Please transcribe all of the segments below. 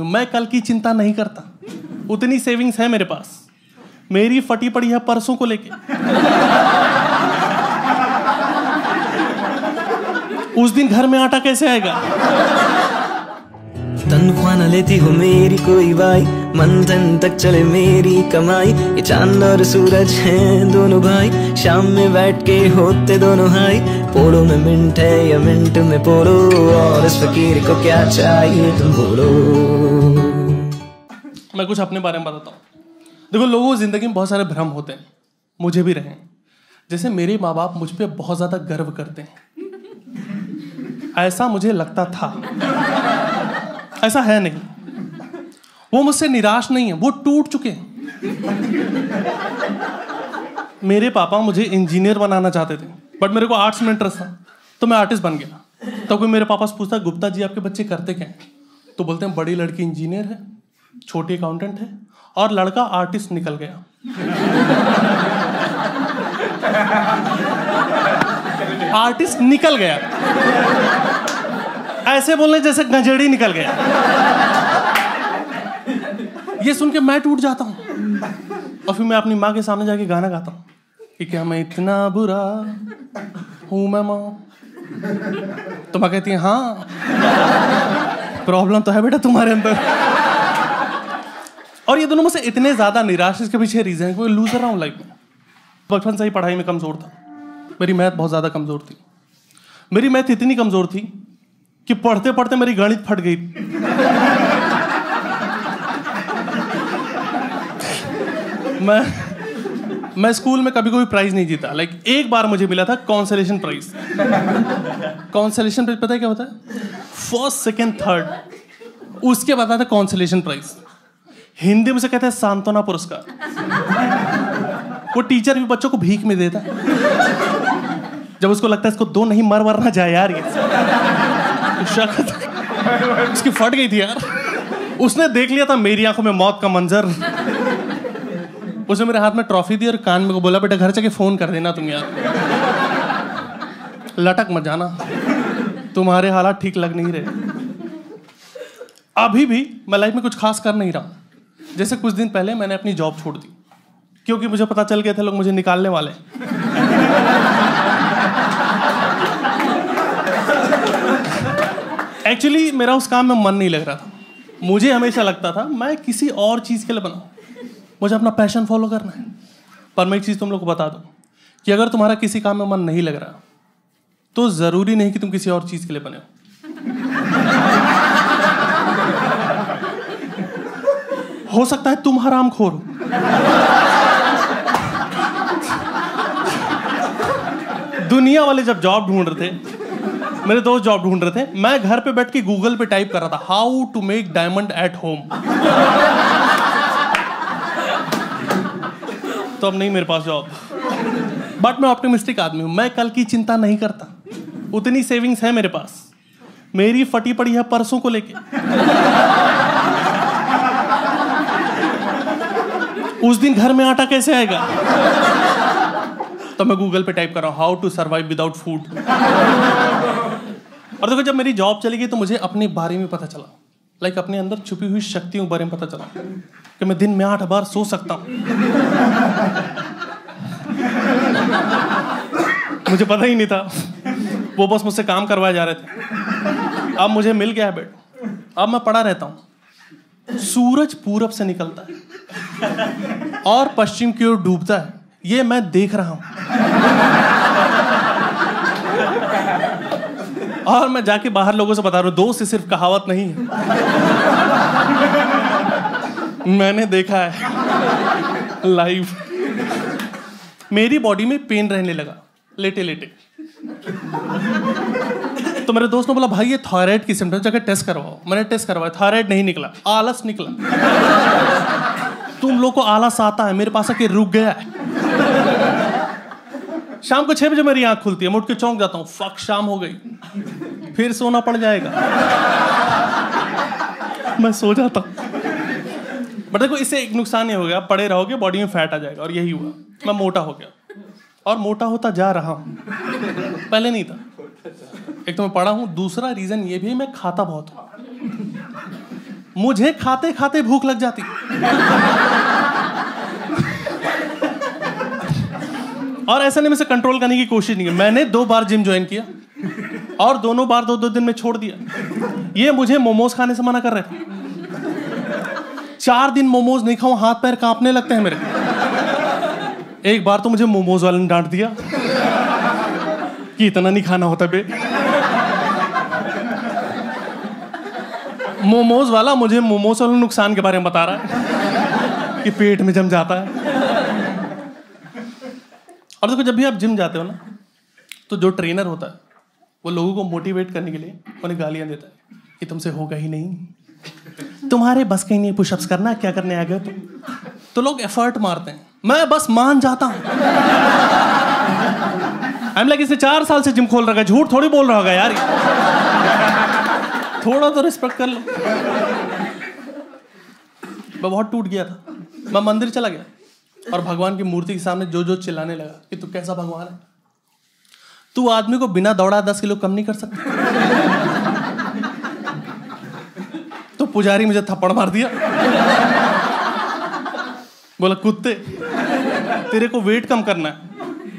मैं कल की चिंता नहीं करता। उतनी सेविंग्स है मेरे पास। मेरी फटी पड़ी है परसों को लेके। उस दिन घर में आटा कैसे आएगा? तनख्वाह न लेती हो मेरी कोई भाई। मंथन तक चले मेरी कमाई। ये चाँद और सूरज हैं दोनों भाई। शाम में बैठ के होते दोनों हाई। पोलो में मिंट है या मिंट में पोलो और इस फकीर को क्या चाहिए तुम बोलो। मैं कुछ अपने बारे में बताता हूँ। देखो, लोगों को ज़िंदगी में बहुत सारे भ्रम होते हैं। मुझे भी रहे जैसे मेरे माँ बाप मुझ पर बहुत ज़्यादा गर्व करते हैं। ऐसा मुझे लगता था। ऐसा है नहीं। वो मुझसे निराश नहीं है, वो टूट चुके हैं। मेरे पापा मुझे इंजीनियर बनाना चाहते थे बट मेरे को आर्ट्स में इंटरेस्ट था तो मैं आर्टिस्ट बन गया। तो कोई मेरे पापा से पूछता, गुप्ता जी, आपके बच्चे करते क्या हैं? तो बोलते हैं, बड़ी लड़की इंजीनियर है, छोटी अकाउंटेंट है, और लड़का आर्टिस्ट निकल गया। आर्टिस्ट निकल गया। ऐसे बोलने जैसे गंजेड़ी निकल गया। ये सुन के मैं टूट जाता हूँ। और फिर मैं अपनी माँ के सामने जाके गाना गाता हूँ कि क्या मैं इतना बुरा हूँ मैं माँ तो माँ कहती है हाँ प्रॉब्लम तो है बेटा तुम्हारे अंदर। और ये दोनों मुझसे इतने ज़्यादा निराश, इसके पीछे रीजन है कि लूज रहा हूँ लाइफ में। बचपन से ही पढ़ाई में कमज़ोर था। मेरी मैथ बहुत ज़्यादा कमज़ोर थी। मेरी मैथ इतनी कमज़ोर थी कि पढ़ते पढ़ते मेरी गणित फट गई। मैं मैं स्कूल में कभी कोई प्राइज नहीं जीता। लाइक एक बार मुझे मिला था कॉन्सलेशन प्राइज कॉन्सलेशन प्राइज पता है क्या होता है? फ़र्स्ट सेकेंड थर्ड उसके बाद आता है कॉन्सलेशन प्राइज हिंदी में से कहते हैं सांत्वना पुरस्कार। वो टीचर भी बच्चों को भीख में देता जब उसको लगता है इसको दो नहीं, मर मरना जाए यार ये। शक्ल उसकी फट गई थी यार। उसने देख लिया था मेरी आँखों में मौत का मंजर। उसने मेरे हाथ में ट्रॉफी दी और कान में को बोला, बेटा, घर जाके फ़ोन कर देना तुम यार। लटक मत जाना। तुम्हारे हालात ठीक लग नहीं रहे। अभी भी मैं लाइफ में कुछ खास कर नहीं रहा। जैसे कुछ दिन पहले मैंने अपनी जॉब छोड़ दी, क्योंकि मुझे पता चल गया था, लोग मुझे निकालने वाले एक्चुअली मेरा उस काम में मन नहीं लग रहा था। मुझे हमेशा लगता था, मैं किसी और चीज़ के लिए बनाऊँ। मुझे अपना पैशन फॉलो करना है। पर मैं एक चीज़ तुम लोग को बता दूँ कि अगर तुम्हारा किसी काम में मन नहीं लग रहा तो ज़रूरी नहीं कि तुम किसी और चीज़ के लिए बने हो। हो सकता है तुम हराम खोर हो। दुनिया वाले जब जॉब ढूंढ रहे थे, मेरे दोस्त जॉब ढूंढ रहे थे, मैं घर पे बैठ के गूगल पे टाइप कर रहा था how to make diamond at home तो अब नहीं मेरे पास जॉब बट मैं ऑप्टिमिस्टिक आदमी हूँ। मैं कल की चिंता नहीं करता। उतनी सेविंग्स है मेरे पास। मेरी फटी पड़ी है परसों को लेके। उस दिन घर में आटा कैसे आएगा? तो मैं गूगल पे टाइप कर रहा हूँ how to survive without food और देखो, जब मेरी जॉब चली गई तो मुझे अपने बारे में पता चला। लाइक like अपने अंदर छुपी हुई शक्तियों के बारे में पता चला। कि मैं दिन में आठ बार सो सकता हूँ। मुझे पता ही नहीं था। वो बस मुझसे काम करवाए जा रहे थे। अब मुझे मिल गया है बेड अब मैं पड़ा रहता हूँ। सूरज पूरब से निकलता है और पश्चिम की ओर डूबता है। ये मैं देख रहा हूँ। और मैं जाके बाहर लोगों से बता रहा हूँ, दोस्त सिर्फ़ कहावत नहीं है। मैंने देखा है। लाइव मेरी बॉडी में पेन रहने लगा। लेटे लेटे। तो मेरे दोस्त ने बोला, भाई, ये थायराइड की सिम्टम जाकर टेस्ट करवाओ। मैंने टेस्ट करवाया। थायराइड नहीं निकला। आलस निकला। तुम लोग को आलस आता है। मेरे पास आके रुक गया है। शाम को छह बजे मेरी आँख खुलती है। मैं उठ के चौंक जाता हूँ। फक शाम हो गई। फिर सोना पड़ जाएगा। मैं सो जाता हूँ। बट देखो, इससे एक नुकसान ये हो गया, पड़े रहोगे बॉडी में फैट आ जाएगा, और यही हुआ। मैं मोटा हो गया। और मोटा होता जा रहा हूँ। पहले नहीं था। एक तो मैं पढ़ा हूँ, दूसरा रीजन ये भी मैं खाता बहुत हूँ। मुझे खाते खाते भूख लग जाती। और ऐसे नहीं मैं से कंट्रोल करने की कोशिश नहीं की। मैंने दो बार जिम ज्वाइन किया, और दोनों बार दो दो दिन में छोड़ दिया। ये मुझे मोमोज खाने से मना कर रहे थे। चार दिन मोमोज नहीं खाऊं, हाथ पैर कांपने लगते हैं मेरे। एक बार तो मुझे मोमोज वाले ने डांट दिया कि इतना नहीं खाना होता बे। मोमोज वाला मुझे मोमोज वाले नुकसान के बारे में बता रहा है कि पेट में जम जाता है। और देखो, जब भी आप जिम जाते हो ना तो जो ट्रेनर होता है, वो लोगों को मोटिवेट करने के लिए उन्हें गालियाँ देता है कि तुमसे होगा ही नहीं। तुम्हारे बस कहीं नहीं पुशअप्स करना, क्या करने आ गए तुम? तो लोग एफर्ट मारते हैं। मैं बस मान जाता हूँ। आई लाइक इसे चार साल से जिम खोल रखा है, झूठ थोड़ी बोल रहा होगा यार। थोड़ा तो रिस्पेक्ट कर लो। मैं बहुत टूट गया था। मैं मंदिर चला गया और भगवान की मूर्ति के सामने जो जो चिल्लाने लगा कि तू कैसा भगवान है? तू आदमी को बिना दौड़ा दस किलो कम नहीं कर सकता। पुजारी मुझे थप्पड़ मार दिया। बोला, कुत्ते, तेरे को वेट कम करना है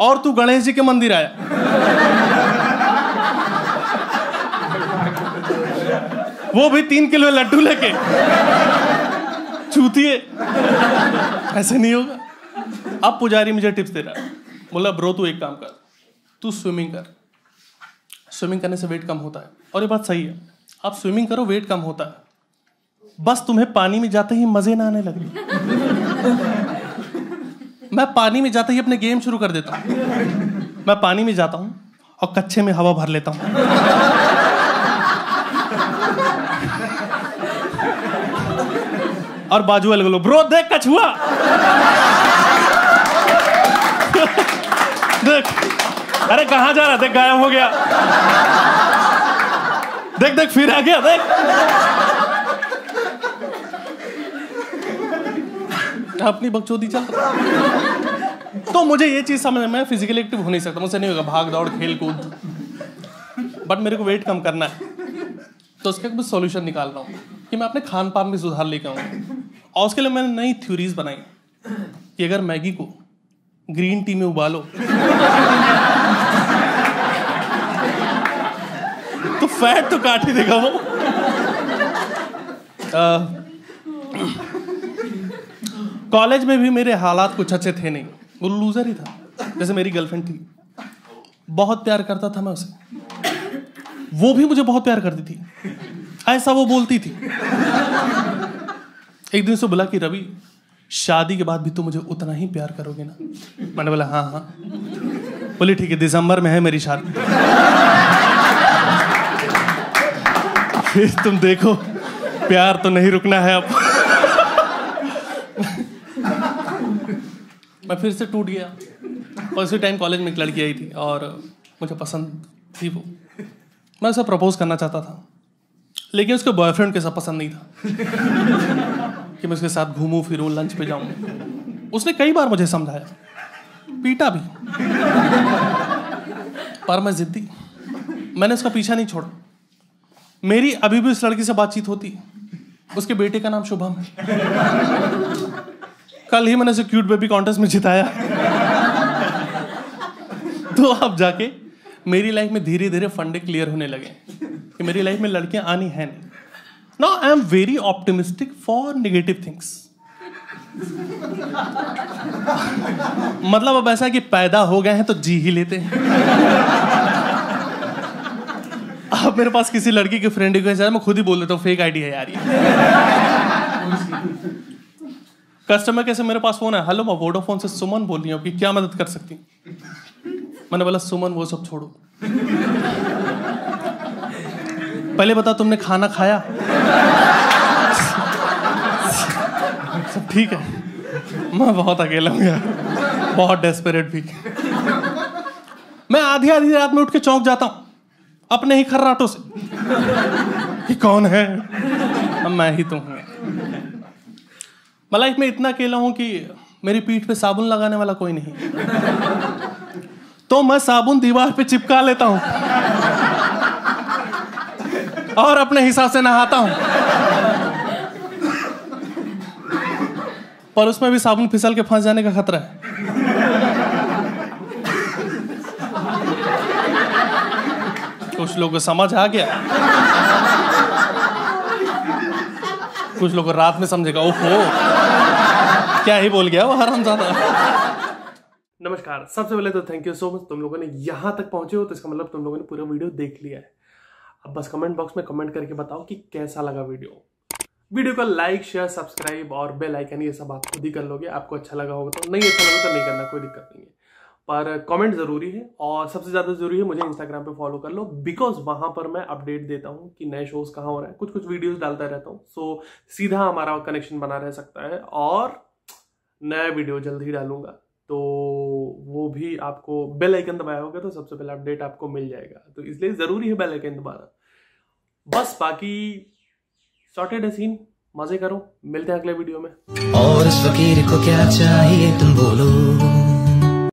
और तू गणेश जी के मंदिर आया। वो भी तीन किलो लड्डू लेके। चूतिए। ऐसे नहीं होगा। अब पुजारी मुझे टिप्स दे रहा है। बोला, ब्रो, तू एक काम कर। तू स्विमिंग कर। स्विमिंग करने से वेट कम होता है। और ये बात सही है। आप स्विमिंग करो, वेट कम होता है। बस तुम्हें पानी में जाते ही मज़े ना आने लगे मैं पानी में जाते ही अपने गेम शुरू कर देता हूँ। मैं पानी में जाता हूँ और कच्चे में हवा भर लेता हूँ। और बाजू वाले बोलो, ब्रो, देख कछुआ देख। अरे, कहाँ जा रहा? देख, गायब हो गया। देख देख, फिर आ गया, देख। अपनी बकचोदी चल तो मुझे ये चीज़ समझ मैं फिजिकली एक्टिव हो नहीं सकता, मुझसे नहीं होगा, भाग दौड़, खेल कूद। बट मेरे को वेट कम करना है। तो उसका कुछ सॉल्यूशन निकाल रहा हूँ कि मैं अपने खान पान में सुधार लेकर आऊँ। और उसके लिए मैंने नई थ्योरीज बनाई कि अगर मैगी को ग्रीन टी में उबालो तो फैट तो काट ही देगा वो। कॉलेज में भी मेरे हालात कुछ अच्छे थे नहीं। वो लूजर ही था। जैसे मेरी गर्लफ्रेंड थी। बहुत प्यार करता था मैं उसे। वो भी मुझे बहुत प्यार करती थी। ऐसा वो बोलती थी। एक दिन से बोला कि रवि, शादी के बाद भी तुम मुझे उतना ही प्यार करोगे ना? मैंने बोला हाँ हाँ। बोली, ठीक है, दिसंबर में है मेरी शादी। फिर तुम देखो, प्यार तो नहीं रुकना है अब। मैं फिर से टूट गया। और उसी टाइम कॉलेज में एक लड़की आई थी और मुझे पसंद थी वो। मैं उसे प्रपोज करना चाहता था, लेकिन उसके बॉयफ्रेंड के साथ पसंद नहीं था कि मैं उसके साथ घूमूं, फिरूं लंच पे जाऊँ। उसने कई बार मुझे समझाया, पीटा भी। पर मैं जिद्दी। मैंने उसका पीछा नहीं छोड़ा। मेरी अभी भी उस लड़की से बातचीत होती। उसके बेटे का नाम शुभम है। कल ही मैंने उसे क्यूट बेबी कॉन्टेस्ट में जिताया। तो अब जाके मेरी लाइफ में धीरे धीरे फंडे क्लियर होने लगे कि मेरी लाइफ में लड़कियाँ आनी है नहीं। Now I am very optimistic for negative things मतलब अब ऐसा है कि पैदा हो गए हैं तो जी ही लेते हैं। अब मेरे पास किसी लड़की के फ्रेंड रिक्वेस्ट है, मैं खुद ही बोल देता हूँ फेक आईडी है यार कस्टमर कैसे मेरे पास फ़ोन है। हेलो मैं वोडाफोन से सुमन बोल रही हूँ। कि क्या मदद कर सकती मैंने बोला, सुमन, वो सब छोड़ो। पहले बता तुमने खाना खाया? सब ठीक है। मैं बहुत अकेला हूँ यार। बहुत डेस्परेट भी। मैं आधी आधी रात में उठ के चौंक जाता हूँ, अपने ही खर्राटों से। कि कौन है? मैं ही तो हूँ। मैं लाइफ में इतना अकेला हूँ कि मेरी पीठ पे साबुन लगाने वाला कोई नहीं। तो मैं साबुन दीवार पे चिपका लेता हूँ और अपने हिसाब से नहाता हूँ। पर उसमें भी साबुन फिसल के फंस जाने का खतरा है। कुछ लोगों को समझ आ गया। कुछ लोग रात में समझेगा, ओहो। क्या ही बोल गया वो हराम ज़्यादा नमस्कार, सबसे पहले तो थैंक यू सो मच तुम लोगों ने यहाँ तक पहुँचे हो तो इसका मतलब तुम लोगों ने पूरा वीडियो देख लिया है। अब बस कमेंट बॉक्स में कमेंट करके बताओ कि कैसा लगा वीडियो वीडियो को लाइक शेयर सब्सक्राइब और बेल आइकन ये सब आप खुद ही कर लोगे। आपको अच्छा लगा होगा तो नहीं अच्छा लगा तो नहीं करना, कोई दिक्कत नहीं है। पर कमेंट ज़रूरी है और सबसे ज़्यादा ज़रूरी है मुझे इंस्टाग्राम पे फॉलो कर लो बिकॉज़ वहाँ पर मैं अपडेट देता हूँ कि नए शोज़ कहाँ हो रहे हैं। कुछ कुछ वीडियोस डालता रहता हूँ सो सीधा हमारा कनेक्शन बना रह सकता है और नया वीडियो जल्द ही डालूँगा तो वो भी आपको बेल आइकन दबाया होगा तो सबसे पहले अपडेट आपको मिल जाएगा। तो इसलिए ज़रूरी है बेल आइकन दबाना। बस बाकी सॉर्टेड है सीन मज़े करो, मिलते हैं अगले वीडियो में। और इस फकीर को क्या चाहिए, तुम बोलो।